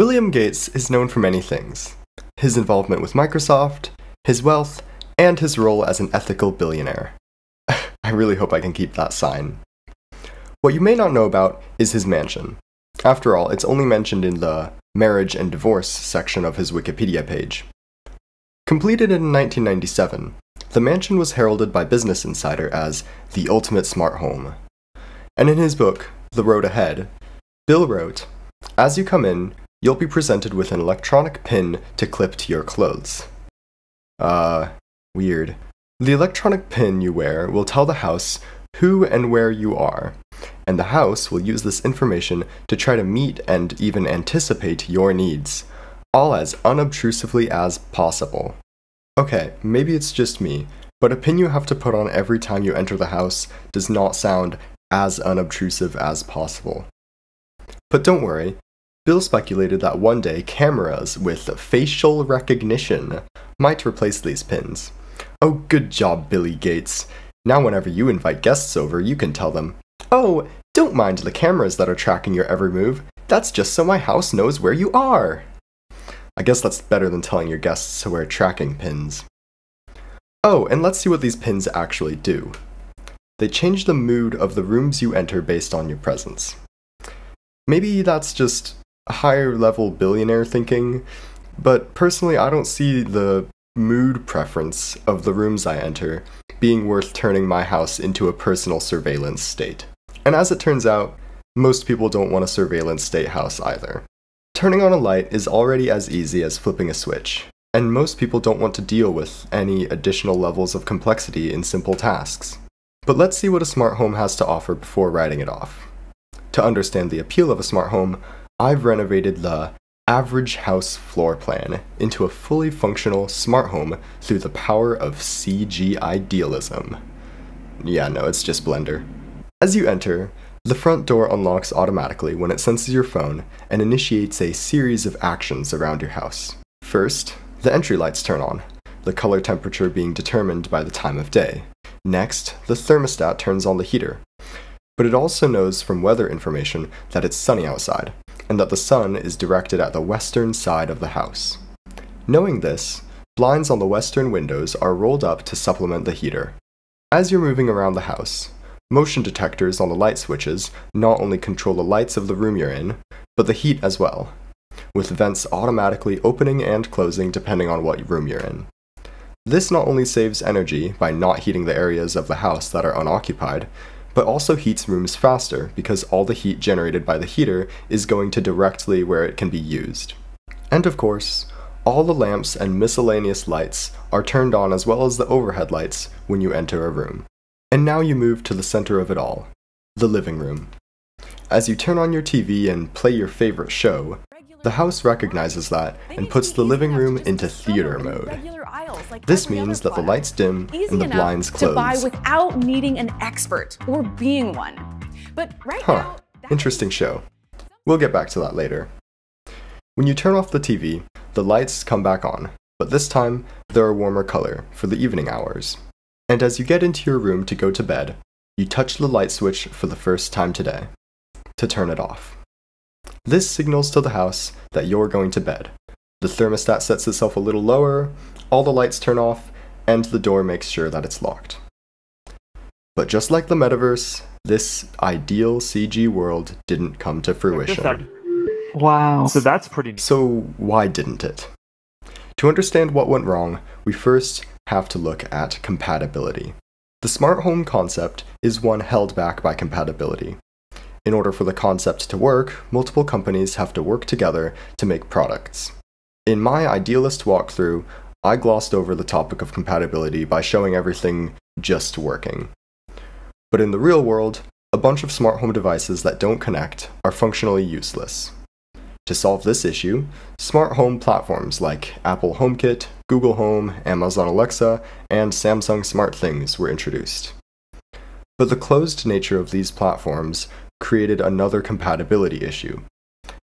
William Gates is known for many things his involvement with Microsoft, his wealth, and his role as an ethical billionaire. I really hope I can keep that sign. What you may not know about is his mansion. After all, it's only mentioned in the marriage and divorce section of his Wikipedia page. Completed in 1997, the mansion was heralded by Business Insider as the ultimate smart home. And in his book, The Road Ahead, Bill wrote, As you come in, you'll be presented with an electronic pin to clip to your clothes. Uh, weird. The electronic pin you wear will tell the house who and where you are, and the house will use this information to try to meet and even anticipate your needs, all as unobtrusively as possible. Okay, maybe it's just me, but a pin you have to put on every time you enter the house does not sound as unobtrusive as possible. But don't worry, Bill speculated that one day cameras with facial recognition might replace these pins. Oh, good job, Billy Gates. Now, whenever you invite guests over, you can tell them, Oh, don't mind the cameras that are tracking your every move. That's just so my house knows where you are. I guess that's better than telling your guests to wear tracking pins. Oh, and let's see what these pins actually do. They change the mood of the rooms you enter based on your presence. Maybe that's just higher level billionaire thinking, but personally, I don't see the mood preference of the rooms I enter being worth turning my house into a personal surveillance state. And as it turns out, most people don't want a surveillance state house either. Turning on a light is already as easy as flipping a switch, and most people don't want to deal with any additional levels of complexity in simple tasks. But let's see what a smart home has to offer before writing it off. To understand the appeal of a smart home, I've renovated the average house floor plan into a fully functional smart home through the power of CG idealism. Yeah, no, it's just Blender. As you enter, the front door unlocks automatically when it senses your phone and initiates a series of actions around your house. First, the entry lights turn on, the color temperature being determined by the time of day. Next, the thermostat turns on the heater. But it also knows from weather information that it's sunny outside, and that the sun is directed at the western side of the house. Knowing this, blinds on the western windows are rolled up to supplement the heater. As you're moving around the house, motion detectors on the light switches not only control the lights of the room you're in, but the heat as well, with vents automatically opening and closing depending on what room you're in. This not only saves energy by not heating the areas of the house that are unoccupied, but also heats rooms faster because all the heat generated by the heater is going to directly where it can be used. And of course, all the lamps and miscellaneous lights are turned on as well as the overhead lights when you enter a room. And now you move to the center of it all, the living room. As you turn on your TV and play your favorite show, the house recognizes that and puts the living room into theater mode. This means that the lights dim and the blinds close. To buy without needing an expert or being one. But right huh. Interesting show. We'll get back to that later. When you turn off the TV, the lights come back on, but this time they're a warmer color for the evening hours. And as you get into your room to go to bed, you touch the light switch for the first time today to turn it off. This signals to the house that you're going to bed. The thermostat sets itself a little lower, all the lights turn off, and the door makes sure that it's locked. But just like the metaverse, this ideal CG world didn't come to fruition. Wow. So that's pretty neat. So, why didn't it? To understand what went wrong, we first have to look at compatibility. The smart home concept is one held back by compatibility. In order for the concept to work, multiple companies have to work together to make products. In my idealist walkthrough, I glossed over the topic of compatibility by showing everything just working. But in the real world, a bunch of smart home devices that don't connect are functionally useless. To solve this issue, smart home platforms like Apple HomeKit, Google Home, Amazon Alexa, and Samsung SmartThings were introduced. But the closed nature of these platforms created another compatibility issue.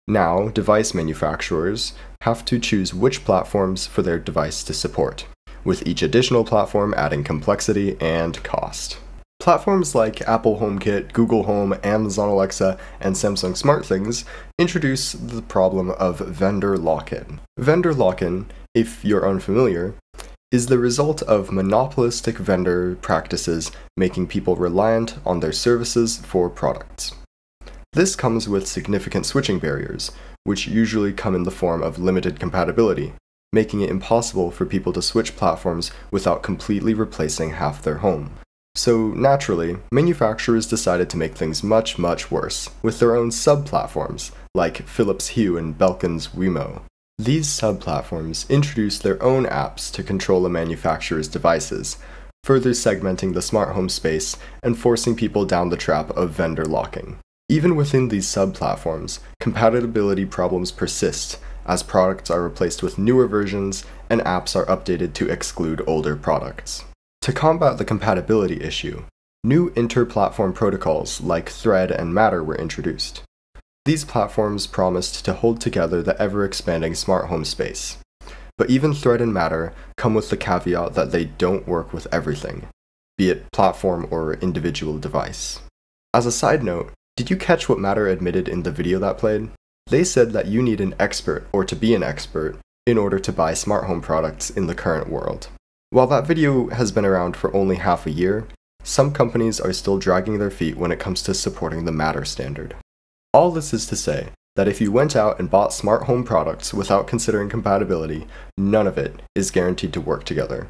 Now, device manufacturers have to choose which platforms for their device to support, with each additional platform adding complexity and cost. Platforms like Apple HomeKit, Google Home, Amazon Alexa, and Samsung SmartThings introduce the problem of vendor lock in. Vendor lock in, if you're unfamiliar, is the result of monopolistic vendor practices making people reliant on their services for products. This comes with significant switching barriers, which usually come in the form of limited compatibility, making it impossible for people to switch platforms without completely replacing half their home. So, naturally, manufacturers decided to make things much, much worse, with their own sub platforms, like Philips Hue and Belkin's Wemo. These sub platforms introduce their own apps to control a manufacturer's devices, further segmenting the smart home space and forcing people down the trap of vendor locking. Even within these sub platforms, compatibility problems persist as products are replaced with newer versions and apps are updated to exclude older products. To combat the compatibility issue, new inter platform protocols like Thread and Matter were introduced. These platforms promised to hold together the ever expanding smart home space. But even Thread and Matter come with the caveat that they don't work with everything, be it platform or individual device. As a side note, did you catch what Matter admitted in the video that played? They said that you need an expert or to be an expert in order to buy smart home products in the current world. While that video has been around for only half a year, some companies are still dragging their feet when it comes to supporting the Matter standard. All this is to say that if you went out and bought smart home products without considering compatibility, none of it is guaranteed to work together.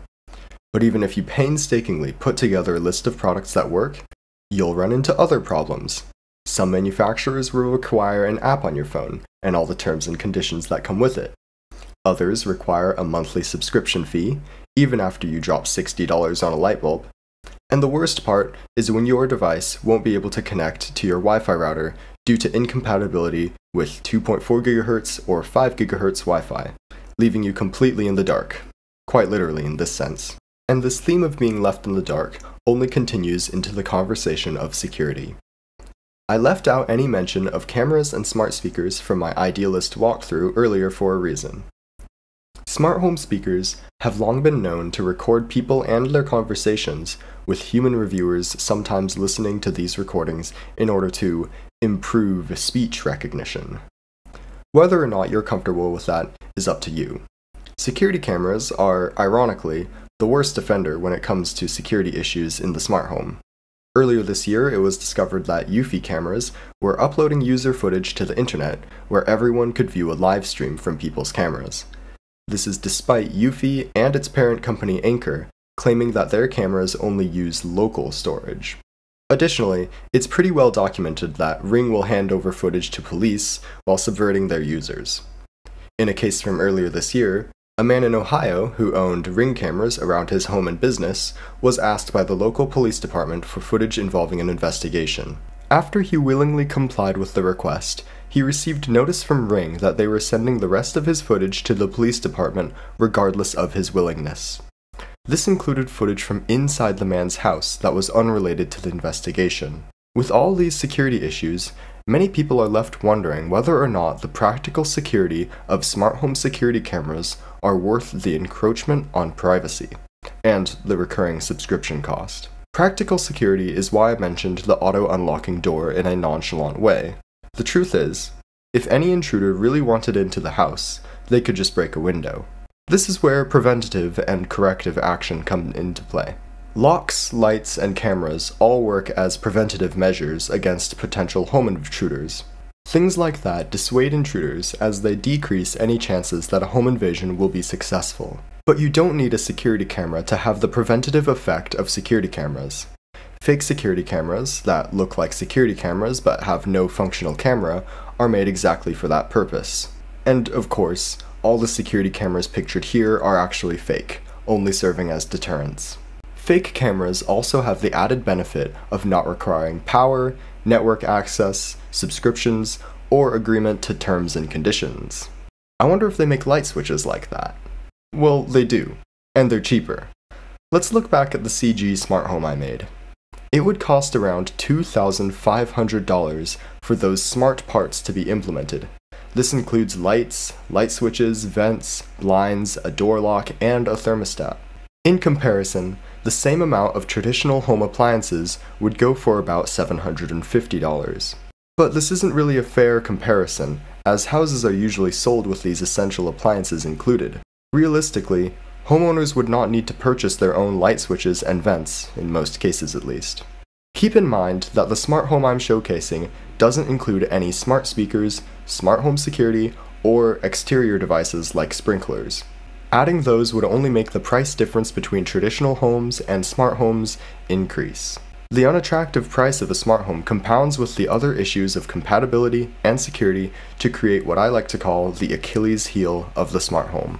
But even if you painstakingly put together a list of products that work, you'll run into other problems. Some manufacturers will require an app on your phone and all the terms and conditions that come with it. Others require a monthly subscription fee, even after you drop $60 on a light bulb. And the worst part is when your device won't be able to connect to your Wi Fi router due to incompatibility with 2.4 GHz or 5 GHz Wi Fi, leaving you completely in the dark. Quite literally, in this sense. And this theme of being left in the dark only continues into the conversation of security. I left out any mention of cameras and smart speakers from my idealist walkthrough earlier for a reason. Smart home speakers have long been known to record people and their conversations, with human reviewers sometimes listening to these recordings in order to improve speech recognition. Whether or not you're comfortable with that is up to you. Security cameras are, ironically, the worst offender when it comes to security issues in the smart home. Earlier this year, it was discovered that Eufy cameras were uploading user footage to the internet where everyone could view a live stream from people's cameras. This is despite Eufy and its parent company Anker claiming that their cameras only use local storage. Additionally, it's pretty well documented that Ring will hand over footage to police while subverting their users. In a case from earlier this year, a man in Ohio who owned Ring cameras around his home and business was asked by the local police department for footage involving an investigation. After he willingly complied with the request, he received notice from Ring that they were sending the rest of his footage to the police department regardless of his willingness. This included footage from inside the man's house that was unrelated to the investigation. With all these security issues, many people are left wondering whether or not the practical security of smart home security cameras are worth the encroachment on privacy and the recurring subscription cost. Practical security is why I mentioned the auto unlocking door in a nonchalant way. The truth is, if any intruder really wanted into the house, they could just break a window. This is where preventative and corrective action come into play. Locks, lights, and cameras all work as preventative measures against potential home intruders. Things like that dissuade intruders as they decrease any chances that a home invasion will be successful. But you don't need a security camera to have the preventative effect of security cameras. Fake security cameras, that look like security cameras but have no functional camera, are made exactly for that purpose. And of course, all the security cameras pictured here are actually fake, only serving as deterrents. Fake cameras also have the added benefit of not requiring power, network access, subscriptions, or agreement to terms and conditions. I wonder if they make light switches like that. Well, they do, and they're cheaper. Let's look back at the CG smart home I made. It would cost around $2,500 for those smart parts to be implemented. This includes lights, light switches, vents, blinds, a door lock, and a thermostat. In comparison, the same amount of traditional home appliances would go for about $750. But this isn't really a fair comparison, as houses are usually sold with these essential appliances included. Realistically, homeowners would not need to purchase their own light switches and vents, in most cases at least. Keep in mind that the smart home I'm showcasing doesn't include any smart speakers, smart home security, or exterior devices like sprinklers. Adding those would only make the price difference between traditional homes and smart homes increase. The unattractive price of a smart home compounds with the other issues of compatibility and security to create what I like to call the Achilles heel of the smart home.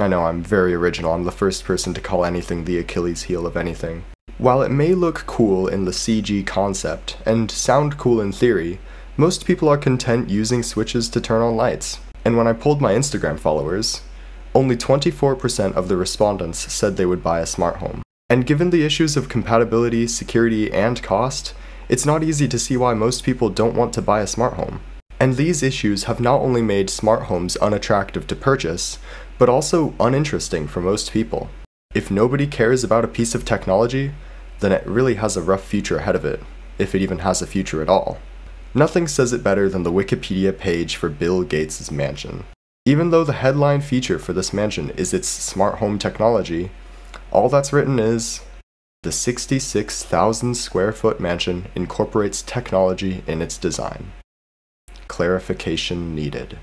I know I'm very original, I'm the first person to call anything the Achilles heel of anything. While it may look cool in the CG concept and sound cool in theory, most people are content using switches to turn on lights. And when I polled my Instagram followers, only 24% of the respondents said they would buy a smart home. And given the issues of compatibility, security, and cost, it's not easy to see why most people don't want to buy a smart home. And these issues have not only made smart homes unattractive to purchase, but also uninteresting for most people. If nobody cares about a piece of technology, then it really has a rough future ahead of it, if it even has a future at all. Nothing says it better than the Wikipedia page for Bill Gates' mansion. Even though the headline feature for this mansion is its smart home technology, all that's written is the 66,000 square foot mansion incorporates technology in its design. Clarification needed.